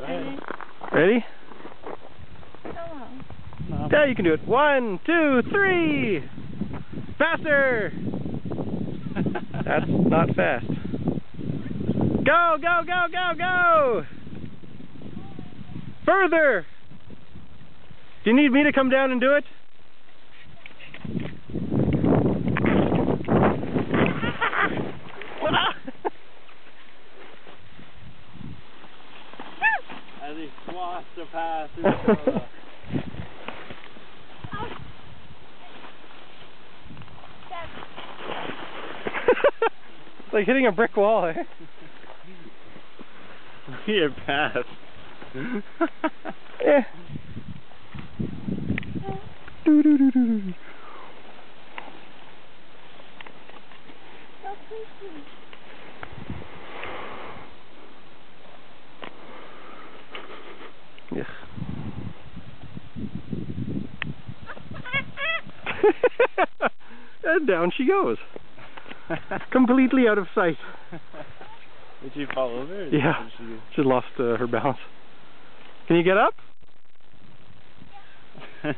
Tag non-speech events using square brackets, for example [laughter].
Ready? No. Yeah, you can do it. One, two, three. Faster. [laughs] That's not fast. Go, go, go, go, go. Further. Do you need me to come down and do it? As he swats to pass into [laughs] it's like hitting a brick wall, eh? He had passed. Yeah. Do, do, do, do, do. Yeah. and down she goes. Completely out of sight. Did she fall over? or Yeah. she- She lost uh, her balance. Can you get up? [laughs]